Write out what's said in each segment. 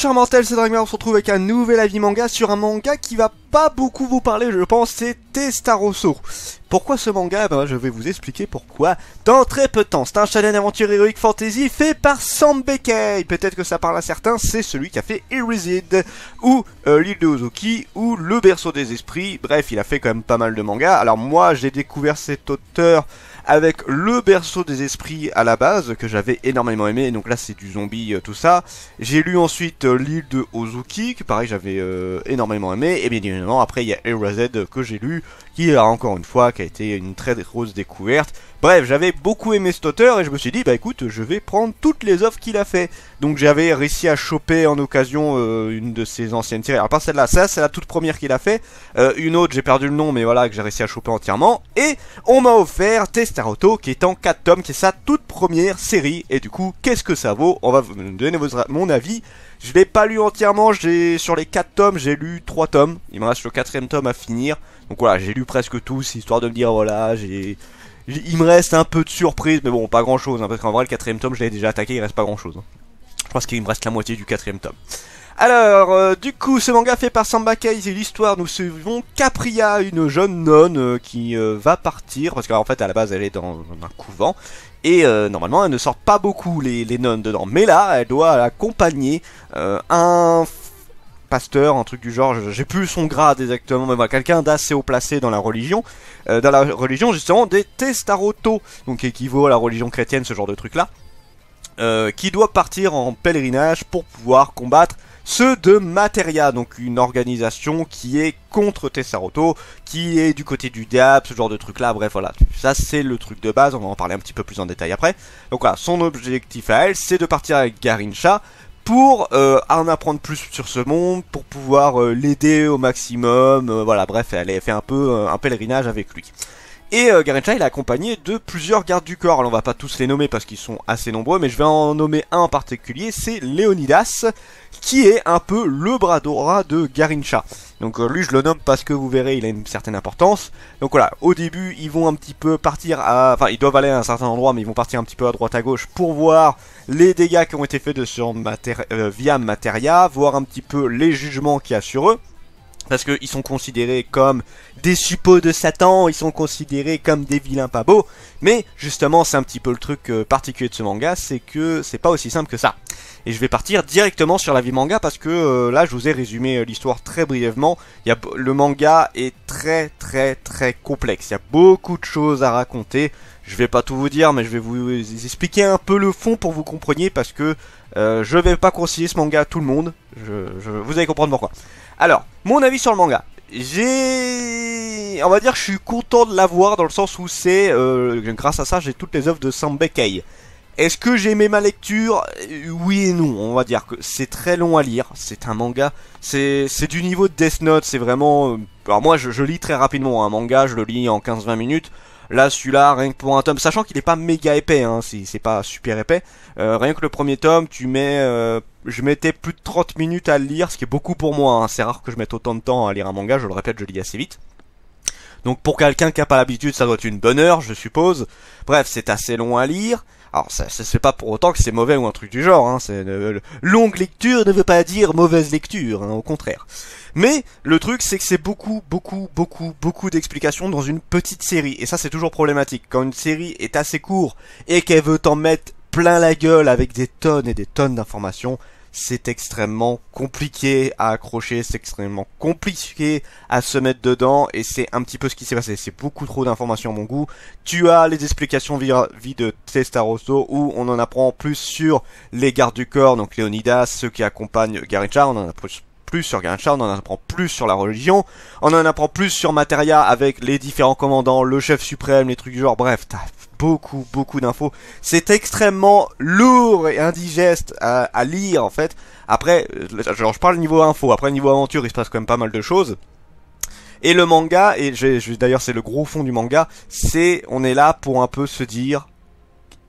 chers mortels, c'est Dragmar, on se retrouve avec un nouvel avis manga sur un manga qui va pas beaucoup vous parler, je pense, c'est Testarosso. Pourquoi ce manga? Ben je vais vous expliquer pourquoi dans très peu de temps. C'est un challenge aventure héroïque fantasy fait par Sam. Peut-être que ça parle à certains, c'est celui qui a fait Iriside, ou euh, l'île de Ozoki, ou Le berceau des esprits. Bref, il a fait quand même pas mal de mangas. Alors moi, j'ai découvert cet auteur avec le berceau des esprits à la base, que j'avais énormément aimé, donc là c'est du zombie, euh, tout ça. J'ai lu ensuite euh, l'île de Ozuki, que pareil j'avais euh, énormément aimé, et bien évidemment après il y a Z que j'ai lu, qui a encore une fois, qui a été une très grosse découverte. Bref, j'avais beaucoup aimé cet auteur et je me suis dit, bah écoute, je vais prendre toutes les offres qu'il a fait. Donc j'avais réussi à choper en occasion une de ses anciennes séries. Alors pas celle-là, ça c'est la toute première qu'il a fait. Une autre, j'ai perdu le nom, mais voilà, que j'ai réussi à choper entièrement. Et on m'a offert Qui est en 4 tomes, qui est sa toute première série. Et du coup, qu'est-ce que ça vaut? On va vous donner mon avis. Je l'ai pas lu entièrement, j'ai sur les 4 tomes, j'ai lu 3 tomes. Il me reste le quatrième tome à finir. Donc voilà, j'ai lu presque tous, histoire de me dire, voilà, j'ai il me reste un peu de surprise, mais bon, pas grand chose, hein, parce qu'en vrai, le quatrième tome, je l'avais déjà attaqué, il reste pas grand chose. Hein. Je pense qu'il me reste la moitié du quatrième tome. Alors, euh, du coup, ce manga fait par Sambakei, c'est l'histoire, nous suivons Capria, une jeune nonne euh, qui euh, va partir, parce qu'en fait, à la base, elle est dans, un couvent, et normalement, elle ne sort pas beaucoup, les, nonnes, dedans. Mais là, elle doit accompagner un pasteur, un truc du genre, j'ai plus son grade exactement, mais voilà, quelqu'un d'assez haut placé dans la religion, dans la religion justement des Testaroto, donc équivaut à la religion chrétienne, ce genre de truc là, euh, qui doit partir en pèlerinage pour pouvoir combattre ceux de Materia, donc une organisation qui est contre Testaroto, qui est du côté du diable, ce genre de truc là, bref voilà, ça c'est le truc de base, on va en parler un petit peu plus en détail après. Donc voilà, son objectif à elle, c'est de partir avec Garincha pour euh, en apprendre plus sur ce monde, pour pouvoir euh, l'aider au maximum, euh, voilà, bref, elle fait un peu un pèlerinage avec lui. Et Garencha, il est accompagné de plusieurs gardes du corps. Alors on va pas tous les nommer parce qu'ils sont assez nombreux, mais je vais en nommer un en particulier, c'est Léonidas, qui est un peu le bras droit de Garincha. Donc euh, lui je le nomme parce que vous verrez il a une certaine importance. Donc voilà, au début ils vont un petit peu partir à... Enfin ils doivent aller à un certain endroit mais ils vont partir un petit peu à droite à gauche pour voir les dégâts qui ont été faits euh, via Materia, voir un petit peu les jugements qu'il y a sur eux parce qu'ils sont considérés comme des suppôts de Satan, ils sont considérés comme des vilains pas beaux, mais justement c'est un petit peu le truc euh, particulier de ce manga, c'est que c'est pas aussi simple que ça. Et je vais partir directement sur la vie manga parce que euh, là je vous ai résumé euh, l'histoire très brièvement, y a, le manga est très très très complexe, il y a beaucoup de choses à raconter, je vais pas tout vous dire mais je vais vous expliquer un peu le fond pour vous compreniez parce que je vais pas conseiller ce manga à tout le monde, vous allez comprendre pourquoi. Alors, mon avis sur le manga. J'ai... On va dire que je suis content de l'avoir dans le sens où c'est... Euh, grâce à ça, j'ai toutes les œuvres de Sambekei. Est-ce que j'ai aimé ma lecture? Oui et non, on va dire que c'est très long à lire, c'est un manga, c'est du niveau de Death Note, c'est vraiment... Euh, alors moi je, lis très rapidement un manga, je le lis en 15-20 minutes, Là, celui-là, rien que pour un tome, sachant qu'il n'est pas méga épais, hein, c'est pas super épais, euh, rien que le premier tome, tu mets... Euh, je mettais plus de 30 minutes à le lire, ce qui est beaucoup pour moi, hein. c'est rare que je mette autant de temps à lire un manga, je le répète, je lis assez vite. Donc pour quelqu'un qui n'a pas l'habitude, ça doit être une bonne heure, je suppose. Bref, c'est assez long à lire. Alors ça, ça fait pas pour autant que c'est mauvais ou un truc du genre. Hein. C'est longue lecture ne veut pas dire mauvaise lecture, hein, au contraire. Mais le truc c'est que c'est beaucoup, beaucoup, beaucoup, beaucoup d'explications dans une petite série. Et ça c'est toujours problématique. Quand une série est assez courte et qu'elle veut t'en mettre plein la gueule avec des tonnes et des tonnes d'informations, c'est extrêmement compliqué à accrocher, c'est extrêmement compliqué à se mettre dedans, et c'est un petit peu ce qui s'est passé. C'est beaucoup trop d'informations à mon goût. Tu as les explications vie de Testarosso, où on en apprend plus sur les gardes du corps, donc Leonidas, ceux qui accompagnent Garincha, on en apprend plus sur Garincha, on en apprend plus sur la religion, on en apprend plus sur Materia avec les différents commandants, le chef suprême, les trucs du genre, bref, beaucoup, beaucoup d'infos. C'est extrêmement lourd et indigeste à, lire, en fait. Après, euh, genre, je parle niveau info. Après, niveau aventure, il se passe quand même pas mal de choses. Et le manga, et d'ailleurs c'est le gros fond du manga, c'est on est là pour un peu se dire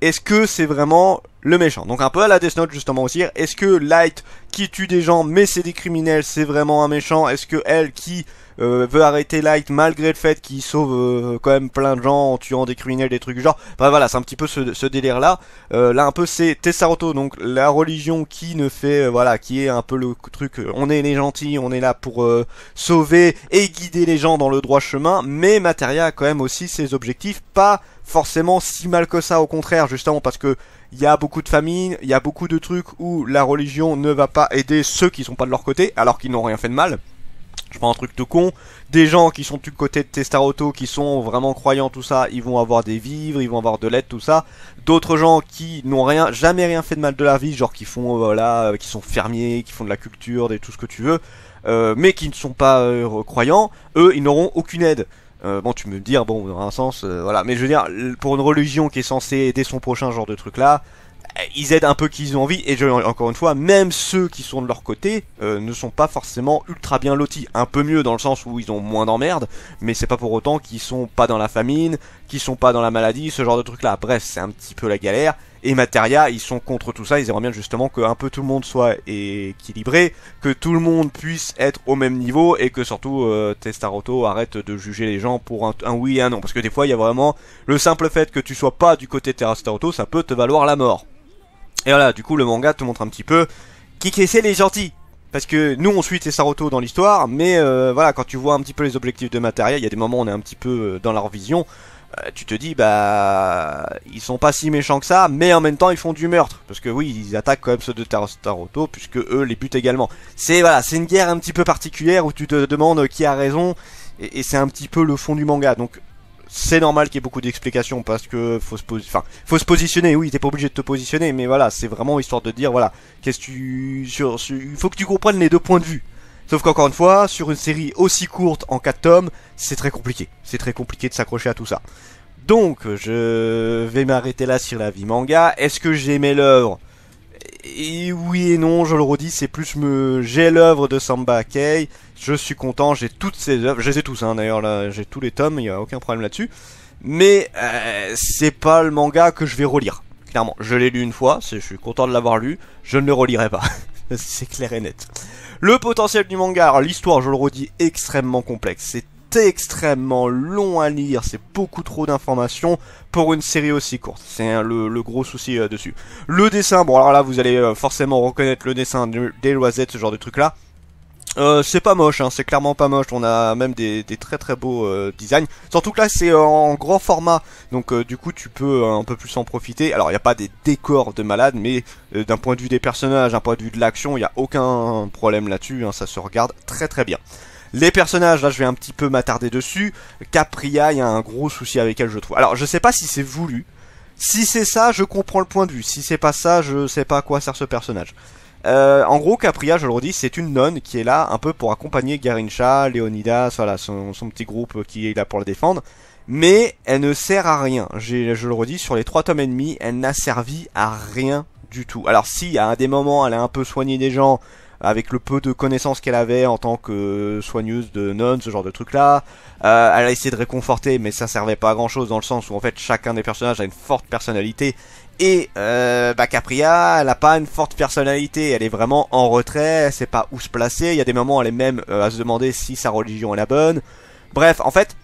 est-ce que c'est vraiment le méchant? Donc un peu à la Death Note justement aussi, est-ce que Light qui tue des gens mais c'est des criminels c'est vraiment un méchant? Est-ce que elle qui euh, veut arrêter Light malgré le fait qu'il sauve euh, quand même plein de gens en tuant des criminels, des trucs du genre. Bah voilà, c'est un petit peu ce, délire là. là un peu c'est Tessaroto, donc la religion qui ne fait, voilà, qui est un peu le truc, on est les gentils, on est là pour sauver et guider les gens dans le droit chemin, mais Materia a quand même aussi ses objectifs, pas forcément si mal que ça, au contraire, justement parce que il y a beaucoup de famines, il y a beaucoup de trucs où la religion ne va pas aider ceux qui sont pas de leur côté, alors qu'ils n'ont rien fait de mal. Je prends un truc de con, des gens qui sont du côté de Testaroto, qui sont vraiment croyants, tout ça, ils vont avoir des vivres, ils vont avoir de l'aide, tout ça. D'autres gens qui n'ont rien, jamais rien fait de mal de la vie, genre qui font, euh, voilà, euh, qui sont fermiers, qui font de la culture, des tout ce que tu veux, euh, mais qui ne sont pas croyants, eux, ils n'auront aucune aide. Bon, tu me dire, bon, dans un sens, voilà. Mais je veux dire, pour une religion qui est censée aider son prochain genre de truc là, ils aident un peu qui ils ont envie. Et encore une fois, même ceux qui sont de leur côté ne sont pas forcément ultra bien lotis. Un peu mieux dans le sens où ils ont moins d'emmerdes, mais c'est pas pour autant qu'ils sont pas dans la famine, qu'ils sont pas dans la maladie, ce genre de truc là. Bref, c'est un petit peu la galère. Et Materia, ils sont contre tout ça, ils aimeraient bien justement que un peu tout le monde soit équilibré, que tout le monde puisse être au même niveau et que surtout euh, Testaroto arrête de juger les gens pour un, oui et un non. Parce que des fois, il y a vraiment le simple fait que tu sois pas du côté de Testaroto, ça peut te valoir la mort. Et voilà, du coup, le manga te montre un petit peu qui c'est les gentils. Parce que nous on suit Testaroto dans l'histoire, mais euh, voilà, quand tu vois un petit peu les objectifs de Materia, il y a des moments où on est un petit peu euh, dans leur vision. Euh, tu te dis bah ils sont pas si méchants que ça, mais en même temps ils font du meurtre parce que oui ils attaquent quand même ceux de Taroto puisque eux les butent également. C'est voilà c'est une guerre un petit peu particulière où tu te demandes qui a raison et, c'est un petit peu le fond du manga donc c'est normal qu'il y ait beaucoup d'explications parce que faut se enfin faut se positionner oui t'es pas obligé de te positionner mais voilà c'est vraiment histoire de dire voilà qu'est-ce que tu sur, faut que tu comprennes les deux points de vue Sauf qu'encore une fois, sur une série aussi courte en 4 tomes, c'est très compliqué. C'est très compliqué de s'accrocher à tout ça. Donc, je vais m'arrêter là sur la vie manga. Est-ce que j'ai aimé l'œuvre? Et oui et non, je le redis, c'est plus me... J'ai l'œuvre de Samba Kei, je suis content, j'ai toutes ces œuvres, je les ai tous hein, d'ailleurs, là, j'ai tous les tomes, il n'y a aucun problème là-dessus. Mais euh, c'est pas le manga que je vais relire, clairement. Je l'ai lu une fois, je suis content de l'avoir lu, je ne le relirai pas. c'est clair et net. Le potentiel du manga, l'histoire, je le redis, extrêmement complexe. C'est extrêmement long à lire, c'est beaucoup trop d'informations pour une série aussi courte. C'est le, gros souci euh, dessus. Le dessin, bon alors là vous allez euh, forcément reconnaître le dessin des Loisettes, ce genre de truc là. Euh, c'est pas moche, hein, c'est clairement pas moche. On a même des, très très beaux euh, designs. Surtout que là c'est en grand format, donc euh, du coup tu peux un peu plus en profiter. Alors il n'y a pas des décors de malade, mais d'un point de vue des personnages, d'un point de vue de l'action, il n'y a aucun problème là-dessus. Hein, ça se regarde très très bien. Les personnages, là je vais un petit peu m'attarder dessus. Capria, y a un gros souci avec elle je trouve. Alors je sais pas si c'est voulu. Si c'est ça, je comprends le point de vue. Si c'est pas ça, je sais pas à quoi sert ce personnage. Euh, en gros, Capria, je le redis, c'est une nonne qui est là un peu pour accompagner Garincha, Leonidas, voilà, son, petit groupe qui est là pour le défendre. Mais elle ne sert à rien. Je le redis, sur les trois tomes et demi, elle n'a servi à rien du tout. Alors si, à des moments, elle a un peu soigné des gens avec le peu de connaissances qu'elle avait en tant que soigneuse de nonnes, ce genre de truc là. Euh, elle a essayé de réconforter, mais ça servait pas à grand chose dans le sens où en fait chacun des personnages a une forte personnalité et euh, bah Capria, elle a pas une forte personnalité, elle est vraiment en retrait, elle sait pas où se placer, il y a des moments elle est même euh, à se demander si sa religion est la bonne. Bref, en fait,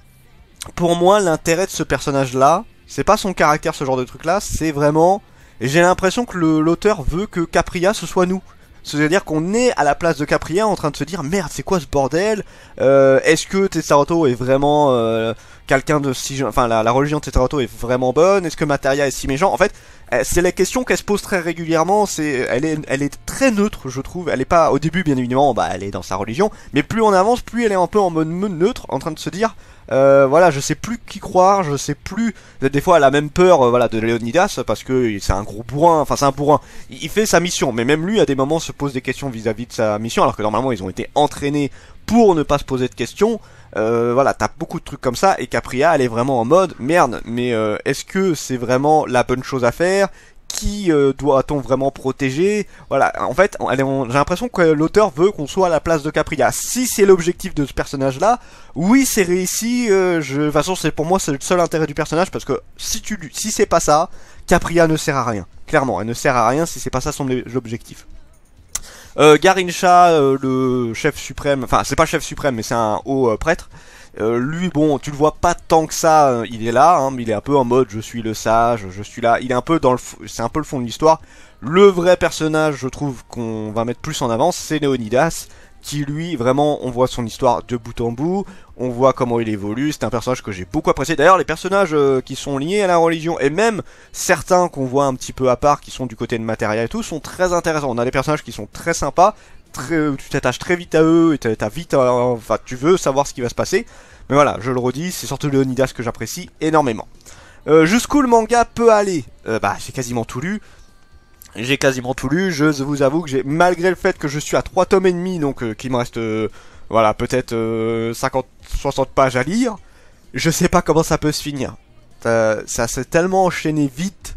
pour moi, l'intérêt de ce personnage-là, c'est pas son caractère, ce genre de truc-là, c'est vraiment... J'ai l'impression que l'auteur veut que Capria, ce soit nous. C'est-à-dire qu'on est à la place de Capria en train de se dire merde c'est quoi ce bordel? Euh, Est-ce que Tessaroto est vraiment euh, quelqu'un de si... Enfin la, religion de Tessaroto est vraiment bonne Est-ce que Materia est si méchant? En fait euh, c'est la question qu'elle se pose très régulièrement, c'est elle est elle est très neutre je trouve, elle est pas au début bien évidemment, bah elle est dans sa religion, mais plus on avance, plus elle est un peu en mode neutre en train de se dire euh, voilà, je sais plus qui croire, je sais plus. Des fois, elle a même peur, euh, voilà, de Leonidas parce que c'est un gros bourrin. Enfin, c'est un bourrin. Il, fait sa mission, mais même lui, à des moments, se pose des questions vis-à-vis de sa mission, alors que normalement, ils ont été entraînés pour ne pas se poser de questions. Euh, voilà, t'as beaucoup de trucs comme ça et Capria, elle est vraiment en mode merde. Mais euh, est-ce que c'est vraiment la bonne chose à faire? Qui euh, doit-on vraiment protéger? Voilà, en fait, j'ai l'impression que l'auteur veut qu'on soit à la place de Capria. Si c'est l'objectif de ce personnage-là, oui, c'est réussi. Euh, je, de toute façon, c'est pour moi c'est le seul intérêt du personnage parce que si tu, si c'est pas ça, Capria ne sert à rien. Clairement, elle ne sert à rien si c'est pas ça son objectif. Euh, euh, le chef suprême, enfin c'est pas chef suprême mais c'est un haut euh, prêtre. Euh, lui, bon, tu le vois pas tant que ça, il est là, hein, mais il est un peu en mode je suis le sage, je suis là. Il est un peu dans le, c'est un peu le fond de l'histoire. Le vrai personnage, je trouve qu'on va mettre plus en avant, c'est Léonidas, qui lui, vraiment, on voit son histoire de bout en bout, on voit comment il évolue. C'est un personnage que j'ai beaucoup apprécié. D'ailleurs, les personnages euh, qui sont liés à la religion et même certains qu'on voit un petit peu à part, qui sont du côté de matériel et tout, sont très intéressants. On a des personnages qui sont très sympas. Très, tu t'attaches très vite à eux et vite, euh, tu veux savoir ce qui va se passer. Mais voilà, je le redis, c'est surtout Leonidas que j'apprécie énormément. Euh, Jusqu'où le manga peut aller? Euh, Bah, j'ai quasiment tout lu. J'ai quasiment tout lu. Je vous avoue que j'ai, malgré le fait que je suis à 3 tomes et demi, donc euh, qu'il me reste, euh, voilà, peut-être euh, 50, 60 pages à lire, je sais pas comment ça peut se finir. Ça, s'est tellement enchaîné vite.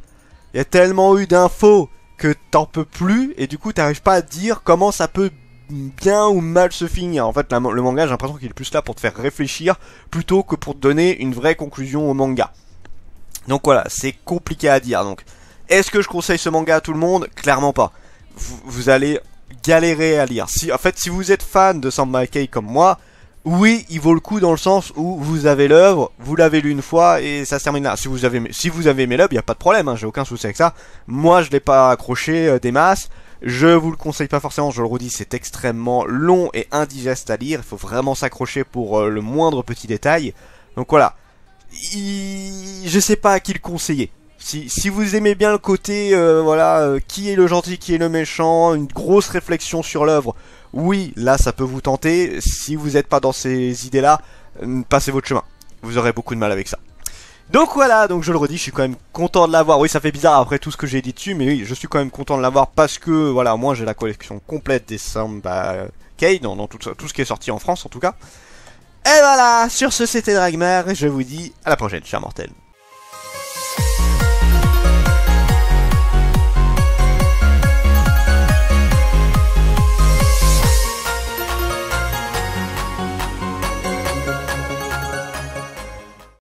Il y a tellement eu d'infos que t'en peux plus et du coup t'arrives pas à dire comment ça peut bien ou mal se finir. En fait, le manga, j'ai l'impression qu'il est plus là pour te faire réfléchir plutôt que pour te donner une vraie conclusion au manga. Donc voilà, c'est compliqué à dire. Donc, est-ce que je conseille ce manga à tout le monde? Clairement pas. Vous, allez galérer à lire. En fait, si vous êtes fan de Samba Kei comme moi, oui, il vaut le coup dans le sens où vous avez l'œuvre, vous l'avez lu une fois et ça se termine là. Si vous avez, si aimé l'œuvre, il y a pas de problème, hein, j'ai aucun souci avec ça. Moi, je l'ai pas accroché euh, des masses. Je vous le conseille pas forcément, je le redis, c'est extrêmement long et indigeste à lire. Il faut vraiment s'accrocher pour euh, le moindre petit détail. Donc voilà. Il- Je sais pas à qui le conseiller. Si, vous aimez bien le côté, euh, voilà, euh, qui est le gentil, qui est le méchant, une grosse réflexion sur l'œuvre, oui, là ça peut vous tenter. Si vous n'êtes pas dans ces idées-là, euh, passez votre chemin. Vous aurez beaucoup de mal avec ça. Donc voilà, donc je le redis, je suis quand même content de l'avoir. Oui, ça fait bizarre après tout ce que j'ai dit dessus, mais oui, je suis quand même content de l'avoir parce que, voilà, moi j'ai la collection complète des Samba Kei, dans, dans tout, ce qui est sorti en France en tout cas. Et voilà, sur ce c'était Dragmar, je vous dis à la prochaine, chers mortels.